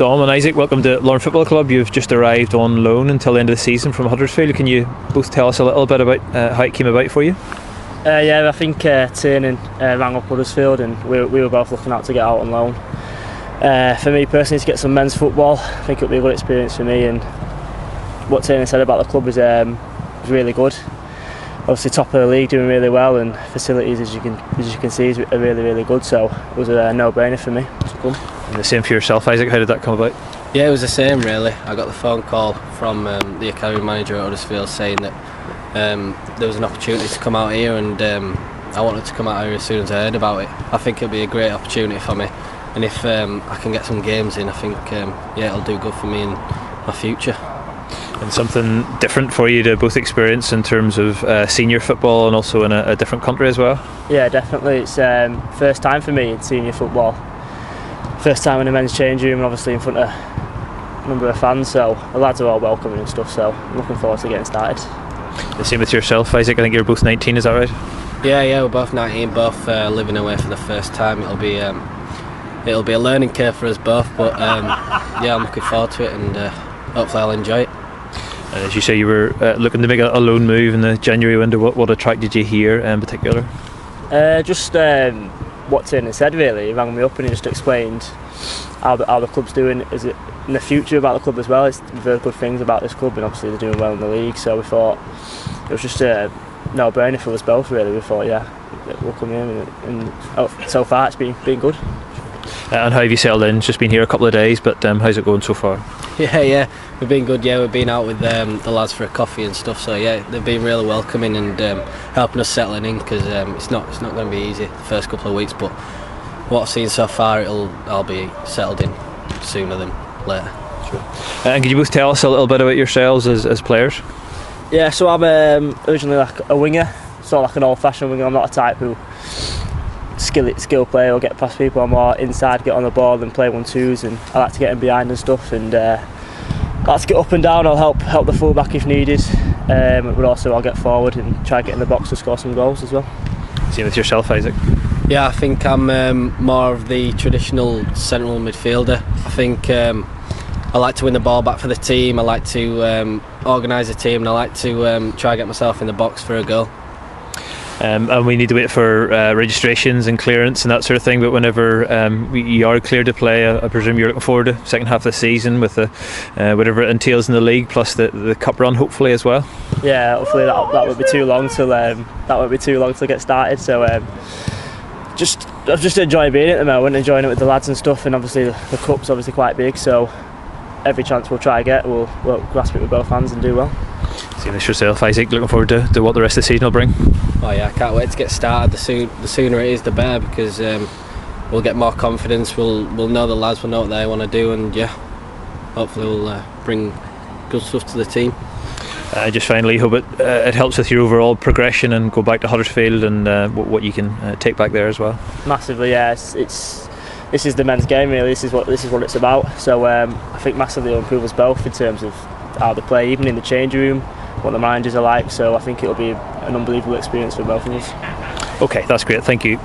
Dom and Isaac, welcome to Larne Football Club. You've just arrived on loan until the end of the season from Huddersfield. Can you both tell us a little bit about uh, how it came about for you? Uh, yeah, I think uh, Tiernan uh, rang up Huddersfield and we, we were both looking out to get out on loan. Uh, for me personally, to get some men's football, I think it'll be a good experience for me. And what Tiernan said about the club was, um, was really good. Obviously, top of the league, doing really well, and facilities, as you can as you can see, are really really good. So it was a no-brainer for me to come. And the same for yourself, Isaac. How did that come about? Yeah, it was the same really. I got the phone call from um, the academy manager at Huddersfield saying that um, there was an opportunity to come out here, and um, I wanted to come out here as soon as I heard about it. I think it'll be a great opportunity for me, and if um, I can get some games in, I think um, yeah, it'll do good for me in my future. And something different for you to both experience in terms of uh, senior football and also in a, a, different country as well. Yeah, definitely. It's um, first time for me in senior football. First time in a men's change room, and obviously in front of a number of fans. So the lads are all welcoming and stuff. So I'm looking forward to getting started. The same with yourself, Isaac. I think you're both 19. Is that right? Yeah, yeah, we're both 19, both uh, living away for the first time. It'll be um, it'll be a learning curve for us both, but um, yeah, I'm looking forward to it, and uh, hopefully I'll enjoy it. And as you say, you were uh, looking to make a, a, loan move in the January window. What, what attracted you here in particular? Uh, just um, what Tiernan said, really. He rang me up and he just explained how the, how the club's doing. Is it in the future about the club as well? It's very good things about this club, and obviously they're doing well in the league. So we thought it was just a no-brainer for us both. Really, we thought, yeah, we'll come in, and, and oh, so far it's been been good. Uh, and how have you settled in? Just been here a couple of days, but um, how's it going so far? Yeah, yeah, we've been good. Yeah, we've been out with um, the lads for a coffee and stuff. So yeah, they've been really welcoming and um, helping us settling in because um, it's not it's not going to be easy the first couple of weeks. But what I've seen so far, it'll I'll be settled in sooner than later. Sure. Uh, and could you both tell us a little bit about yourselves as, as players? Yeah, so I'm um, originally like a winger, sort of like an old-fashioned winger. I'm not a type who skill skill player or get past people. I'm more inside, get on the ball and play one twos, and I like to get in behind and stuff. And uh, I like to get up and down. I'll help help the fullback if needed, um, but also I'll get forward and try to get in the box to score some goals as well. Same with yourself, Isaac. Yeah, I think I'm um, more of the traditional central midfielder. I think um, I like to win the ball back for the team. I like to um, organise a team, and I like to um, try to get myself in the box for a goal. Um, and we need to wait for uh, registrations and clearance and that sort of thing. But whenever um, you are cleared to play, I, I, presume you're looking forward to second half of the season with the, uh, whatever it entails in the league, plus the, the cup run, hopefully as well. Yeah, hopefully that that won't be too long till um, that would be too long to get started. So um, just I've just enjoying being at the moment, enjoying it with the lads and stuff. And obviously the, the cup's obviously quite big, so every chance we'll try to get, we'll, we'll grasp it with both hands and do well. Seeing this yourself, Isaac, looking forward to, to what the rest of the season will bring. Oh yeah, I can't wait to get started. The, soon, the sooner it is, the better because um, we'll get more confidence. We'll we'll know the lads will know what they want to do, and yeah, hopefully we'll uh, bring good stuff to the team. I uh, just finally hope it uh, it helps with your overall progression and go back to Huddersfield and uh, what, what, you can uh, take back there as well. Massively, yes. Yeah, it's, it's, this is the men's game really. This is what this is what it's about. So um, I think massively will improve us both in terms of how they play, even in the change room what the managers are like. So I think it'll be an unbelievable experience for both of us. Okay, that's great. Thank you.